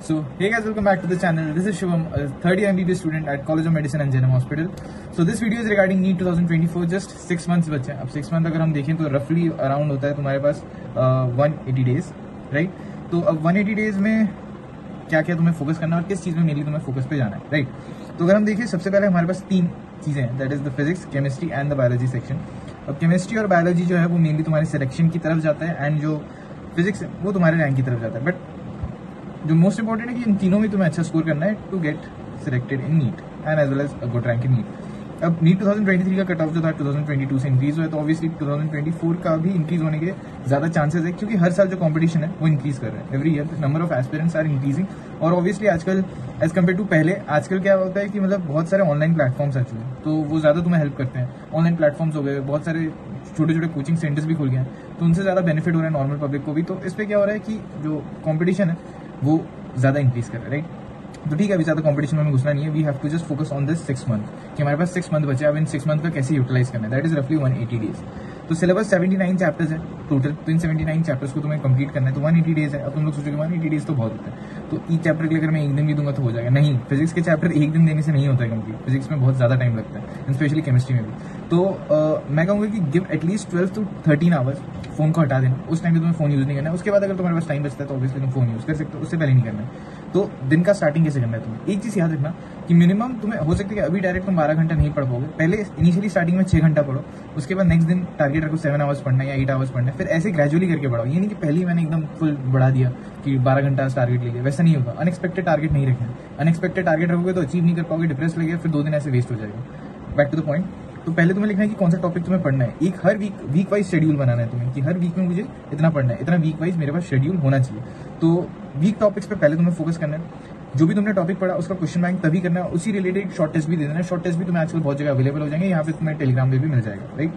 So, hey guys, welcome back to the channel. This is Shivam, a third year MBBS student at College of Medicine and Genome Hospital. So, this video is regarding NEET 2024. Just six months बचे हैं अब six month अगर हम देखें तो रफली around होता है तुम्हारे पास वन एटी डेज़ राइट तो अब वन एटी डेज़ में क्या क्या तुम्हें फोकस करना है और किस चीज़ में मेनली तुम्हें फोकस पे जाना है राइट तो अगर हम देखें सबसे पहले हमारे पास तीन चीज़ें हैं that is the physics chemistry and the biology section अब केमिस्ट्री और बायोलॉजी जो है वो मेनली तुम्हारी सिलेक्शन की तरफ़ जाता है एंड जो फिजिक्स है वो तुम्हारे रैंक की तरफ़ जाता है बट जो मोस्ट इंपॉर्टेंट है कि इन तीनों में तुम्हें अच्छा स्कोर करना है to get selected in NEET and as well as good rank in NEET अब नीट 2023 का कट ऑफ़ जो था 2022 से इंक्रीज हुआ है तो ऑब्वियसली 2024 का भी इंक्रीज होने के ज़्यादा चांसेस है, क्योंकि हर साल जो कंपटीशन है, वो इंक्रीज कर रहे हैं। Every year number of aspirants are increasing और ऑब्वियसली आजकल एज कंपेयर टू पहले, आजकल क्या होता है कि मतलब बहुत सारे ऑनलाइन प्लेटफॉर्म्स आ चुके हैं तो वो ज़्यादा तुम्हें हेल्प करते हैं। ऑनलाइन प्लेटफॉर्म्स हो गए, बहुत सारे छोटे छोटे कोचिंग सेंटर्स भी खुल गए हैं तो उनसे ज़्यादा बेनिफिट हो रहा है नॉर्मल पब्लिक को भी। तो इस पर क्या हो रहा है कि जो कॉम्पिटिशन है वो ज़्यादा इंक्रीज कर रहा है राइट तो ठीक है अभी ज़्यादा कंपटीशन में घुसना नहीं है। We have to just focus on this six month कि हमारे पास सिक्स मंथ बचे। अब इन सिक्स मंथ का कैसे यूटिलाइज करना है? दैट इज़ रफली वन एटी डेज़ तो सिलेबस 79 चैप्टर्स है टोटल तो इन 79 चैप्टर्स को तुम्हें कंप्लीट करना है। तो वन एटी डेज़ है। अब तुम लोग सोचोगे वन एटी डेज़ तो बहुत होता है। तो ई चैप्टर के लिए अगर मैं एक दिन भी दूँगा तो हो जाएगा। नहीं फिजिक्स के चैप्टर एक दिन देने से नहीं होता है कंप्लीट फिजिक्स में बहुत ज़्यादा टाइम लगता है स्पेशली केमिस्ट्री में भी। तो uh, मैं कहूँगा कि give at least twelve to thirteen hours phone को हटा देना। उस टाइम पे तुम्हें फ़ोन यूज़ नहीं करना उसके बाद अगर तुम्हारे पास टाइम बचता है तो ऑब्वियसली तुम फ़ोन यूज़ कर सकते हो। उससे पहले नहीं करना तो दिन का स्टार्टिंग कैसे करना है तुम्हें? एक चीज़ याद रखना कि मिनिमम तुम्हें हो सकता है कि अभी डायरेक्ट तुम बारह घंटा नहीं पढ़ पाओगे। पहले इनिशियली स्टार्टिंग में छह घंटा पढ़ो। उसके बाद नेक्स्ट दिन टारगेट रखो सेवन आवर्स पढ़ना है या एट आवर्स पढ़ना। फिर ऐसे ग्रेजुअली करके पढ़ाओ ये नहीं कि पहले ही मैंने एकदम फुल बढ़ा दिया कि बारह घंटा टारगेट ले लिया। वैसा नहीं होगा। अनएक्सपेक्टेड टारगेट नहीं रखना अनएक्सपेक्टेड टारगेट रखोगे तो अचीव नहीं कर पाओगे डिप्रेस लगेगा, फिर दो दिन ऐसे वेस्ट हो जाएगा। बैक टू द पॉइंट तो पहले तुम्हें लिखना है कि कौन सा टॉपिक तुम्हें पढ़ना है। एक हर वीक वीक वाइज शेड्यूल बनाना है तुम्हें कि हर वीक में मुझे इतना पढ़ना है, इतना वीक वाइज मेरे पास शेड्यूल होना चाहिए। तो वीक टॉपिक्स पे पहले तुम्हें फोकस करना है। जो भी तुमने टॉपिक पढ़ा, उसका क्वेश्चन बैंक तभी करना है, उसी रिलेटेड शॉर्ट टेस्ट भी दे देना है। शॉर्ट टेस्ट भी तुम्हें आजकल बहुत जगह अवेलेबल हो जाएँगे, यहाँ पे तुम्हें टेलीग्राम पे भी मिल जाएगा राइट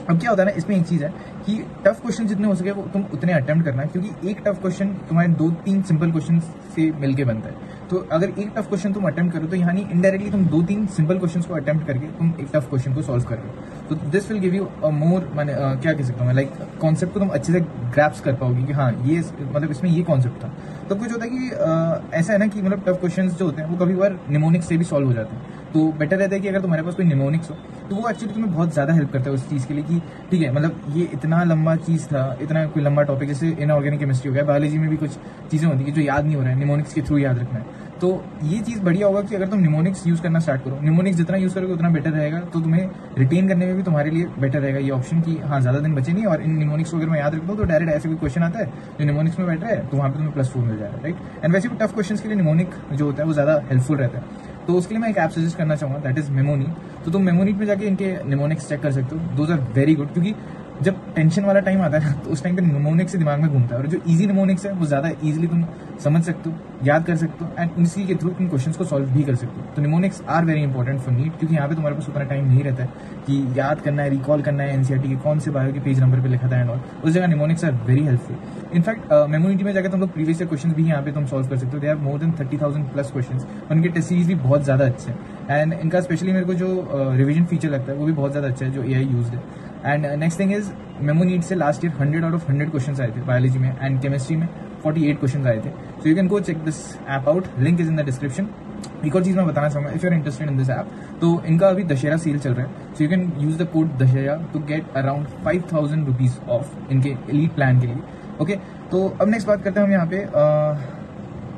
अब क्या होता है ना, इसमें एक चीज़ है कि टफ क्वेश्चन जितने हो सके वो तुम उतने अटेम्प्ट करना क्योंकि एक टफ क्वेश्चन तुम्हारे दो तीन सिंपल क्वेश्चन से मिलके बनता है। तो अगर एक टफ क्वेश्चन तुम अटेम्प्ट करो तो यानी इनडायरेक्टली तुम दो तीन सिंपल क्वेश्चन को अटेम्प्ट करके तुम एक टफ क्वेश्चन को सॉल्व कर रहे हो। तो this will give you a more मैंने क्या कह सकता हूँ लाइक कॉन्सेप्ट को तुम अच्छे से ग्रैप्स कर पाओगे कि हाँ ये मतलब इसमें ये कॉन्सेप्ट था। तो कुछ होता है कि आ, ऐसा है ना कि मतलब टफ क्वेश्चन जो होते हैं वो कभी बार निमोनिक से भी सॉल्व हो जाते हैं। तो बेटर रहता है कि अगर तुम्हारे पास कोई निमोनिक्स हो तो वो एक्चुअली तुम्हें बहुत ज़्यादा हेल्प करता है उस चीज़ के लिए कि, ठीक है मतलब ये इतना लंबा चीज़ था, इतना कोई लंबा टॉपिक जैसे इनऑर्गेनिक केमिस्ट्री हो गया बायोलॉजी में भी कुछ चीज़ें होती है जो याद नहीं हो रहा है निमोनिक्स के थ्रू याद रखना है। तो ये चीज़ बढ़िया होगा कि अगर तुम निमोनिक्स यूज़ करना स्टार्ट करो। निमोनिक्स जितना यूज़ करोगे, उतना बेटर रहेगा तो तुम्हें रिटेन करने में भी तुम्हारे लिए बेटर रहेगा ये ऑप्शन की हाँ ज़्यादा दिन बचे नहीं और इन निमोनिक्स अगर मैं याद रखता हूँ तो डायरेक्ट ऐसे कोई क्वेश्चन आता है, जो निमोनिक्स में बैठ रहा है तो वहाँ पर तुम्हें प्लस फोर मिल जाएगा राइट एंड वैसे भी टफ क्वेश्चन के लिए निमोनिक जो होता है, वो ज़्यादा हेल्पफुल रहता है। तो उसके लिए मैं एक ऐप सजेस्ट करना चाहूँगा दैट इज़ मेमोनी तो तुम मेमोनी पे जाके इनके निमोनिक्स चेक कर सकते हो। दोज आर वेरी गुड क्योंकि जब टेंशन वाला टाइम आता है तो उस टाइम पे निमोनिक्स से दिमाग में घूमता है। और जो इजी निमोनिक्स है, वो ज़्यादा इजीली तुम समझ सकते हो, याद कर सकते हो एंड इसी के थ्रू तुम क्वेश्चन को सॉल्व भी कर सकते हो। तो mnemonics are very important for NEET क्योंकि यहाँ पे तुम्हारे पास उतना टाइम नहीं रहता है कि याद करना है रिकॉल करना है एनसीआरटी के कौन से बायो के पेज नंबर पर लिखा था एंड ऑल उस जगह mnemonics are very helpful in fact मेमोनिटी में जाकर तुम लोग प्रीवियस क्वेश्चन भी यहाँ पे तुम सॉल्व कर सकते हो। They have more than thirty thousand plus question उनके टेस्ट सीरीज़ भी बहुत ज़्यादा अच्छे हैं। एंड इनका स्पेशली मेरे को जो रिविजन फीचर लगता है, वो भी बहुत ज़्यादा अच्छा है, जो ए आई यूज़ है। And next thing is memo NEET से last year hundred out of hundred question आए थे बायोलॉजी में एंड केमिस्ट्री में फोर्टी एट क्वेश्चन आए थे. So you can go check this app out link is in the description एक और चीज़ मैं बताना चाहूँगा if you are interested in this app तो इनका अभी दशहरा सेल चल रहा है. So you can use the code Dussehra to get around five thousand rupees off इनके लीड प्लान के लिए. ओके okay, तो अब नेक्स्ट बात करते हैं हम यहाँ पे uh,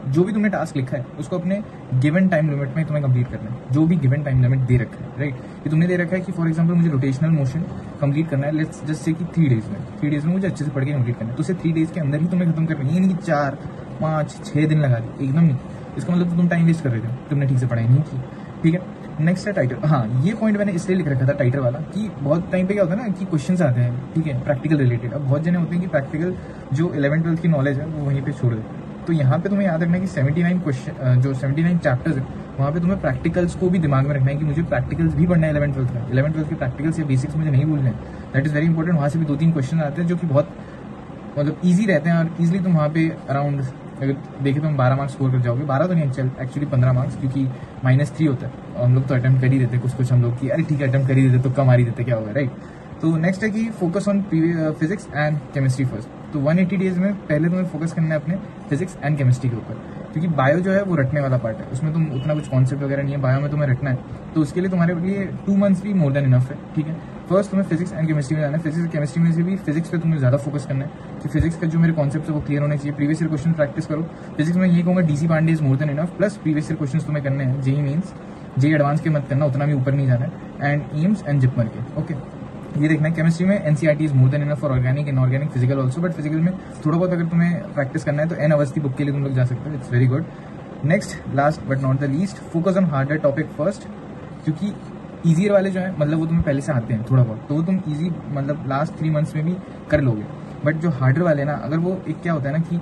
जो भी तुमने टास्क लिखा है, उसको अपने गिवन टाइम लिमिट में तुम्हें कंप्लीट करना है। जो भी गिवन टाइम लिमिट दे रखा है राइट कि तुमने दे रखा है कि फॉर एग्जांपल मुझे रोटेशनल मोशन कंप्लीट करना है लेट्स जस्ट से कि थ्री डेज़ में। थ्री डेज़ में मुझे अच्छे से पढ़ के कंप्लीट करना है। तो उसे थ्री डेज़ के अंदर ही तुम्हें खत्म करना है। यानी कि चार, पाँच छः दिन लगा दी एकदम नहीं। इसका मतलब तुम टाइम वेस्ट कर रहे थे, तुमने ठीक से पढ़ाई नहीं की। ठीक है? नेक्स्ट है टाइटर हाँ ये पॉइंट मैंने इसलिए लिख रखा था टाइटर वाला कि बहुत टाइम पे क्या होता है ना कि क्वेश्चंस आते हैं, ठीक है? प्रैक्टिकल रिलेटेड अब बहुत जने होते हैं कि प्रैक्टिकल जो इलेवन ट्वेल्थ की नॉलेज है, वो वहीं पे छोड़ देते हैं। तो यहाँ पे तुम्हें याद रखना है कि 79 क्वेश्चन जो 79 चैप्टर्स है, वहाँ पे तुम्हें प्रैक्टिकल्स को भी दिमाग में रखना है कि मुझे प्रैक्टिकल्स भी पढ़ना है इलेवन ट्वेल्थ में। इलेवन ट्वेल्थ के प्रैक्टिकल्स या बेसिक्स मुझे नहीं भूलने दैट इज़ वेरी इंपॉर्टेंट वहाँ से भी दो तीन क्वेश्चन आते हैं जो कि बहुत मतलब ईजी रहते हैं और ईजिली तुम वहाँ पे अराउंड अगर देखे तो हम बारह मार्क्स स्कोर कर जाओगे। बारह तो नहीं एक्चुअली पंद्रह मार्क्स क्योंकि माइनस थ्री होता है। और हम लोग तो अटेम्प्ट कर ही देते कुछ कुछ हम लोग की, अरे ठीक है अटेम्प्ट कर ही देते तो कम आ ही देते क्या होगा? राइट तो नेक्स्ट है कि focus on physics and chemistry first तो 180 डेज़ में पहले तुम्हें फोकस करना है अपने फिजिक्स एंड केमिस्ट्री के ऊपर। क्योंकि बायो जो है वो रटने वाला पार्ट है। उसमें तुम उतना कुछ कॉन्सेप्ट वगैरह नहीं है बायो में तुम्हें रटना है। तो उसके लिए तुम्हारे लिए टू मंथ्स भी मोर देन इनफ है, ठीक है? फ़र्स्ट तुम्हें फिजिक्स एंड केमिस्ट्री में जाना है। फिजिक्स केमिस्ट्री में से भी फिजिक्स पे तुम्हें ज़्यादा फोकस करना है। कि फिजिक्स का जो मेरे कॉन्सेप्ट है वो क्लियर होने चाहिए। प्रीवियस ईयर क्वेश्चन प्रैक्टिस करो। फिजिक्स में ये कहूँगा DC Pandey is more than enough plus previous year question तुम्हें करने हैं। जेई मीन्स जेई एडवांस के मत करना, उतना भी ऊपर नहीं जाना है। एंड एम्स एंड जिपमर के ओके ये देखना है केमिस्ट्री में NCERT is more than enough for organic inorganic physical also but physical में थोड़ा बहुत अगर तुम्हें प्रैक्टिस करना है तो एन अवस्थी बुक के लिए तुम लोग जा सकते हो it's very good next last but not the least focus on harder topic first क्योंकि ईजियर वाले जो है मतलब वो तुम्हें पहले से आते हैं थोड़ा बहुत तो वो तुम ईजी मतलब लास्ट थ्री मंथ्स में भी कर लोगे. बट जो हार्डर वाले ना, अगर वो एक क्या होता है ना कि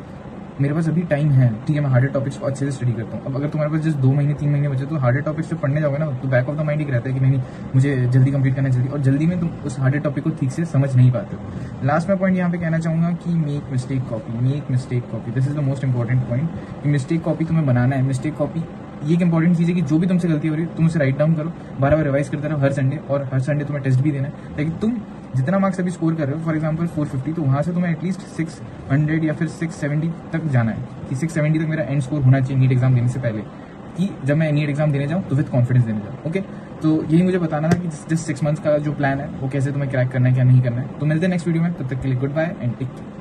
मेरे पास अभी टाइम है, ठीक है, मैं हार्डर टॉपिक्स को अच्छे से स्टडी करता हूँ। अब अगर तुम्हारे पास जस्ट दो महीने, तीन महीने बचे तो हार्डर टॉपिक्स जब पढ़ने जाओगे ना तो बैक ऑफ़ द माइंड एक रहता है कि नहीं मुझे जल्दी कंप्लीट करना जल्दी। और जल्दी में तुम उस हार्डर टॉपिक को ठीक से समझ नहीं पाते हो। लास्ट में पॉइंट यहाँ पे कहना चाहूँगा कि make mistake copy make mistake copy this is the most important point कि मिस्टेक कॉपी तुम्हें बनाना है। मिस्टेक कॉपी ये एक इंपॉर्टेंट चीज़ है कि जो भी तुमसे गलती हो रही है, तुम उसे राइट डाउन करो। बार बार रिवाइज करते रहो, हर संडे और हर संडे तुम्हें टेस्ट भी देना है। लेकिन तुम जितना मार्क्स अभी स्कोर कर रहे हो फॉर एग्ज़ाम्पल 450 तो वहाँ से तुम्हें एटलीस्ट 600 या फिर 670 तक जाना है। कि 670 तक मेरा एंड स्कोर होना चाहिए नीट एग्ज़ाम देने से पहले। कि जब मैं नीट एग्ज़ाम देने जाऊँ तो विद कॉन्फिडेंस देने जाऊँ ओके तो यही मुझे बताना था कि जिस सिक्स मंथ्स का जो प्लान है, वो कैसे तुम्हें क्रैक करना है, क्या नहीं करना है। तो मिलते हैं नेक्स्ट वीडियो में, तब तक के लिए good bye and take care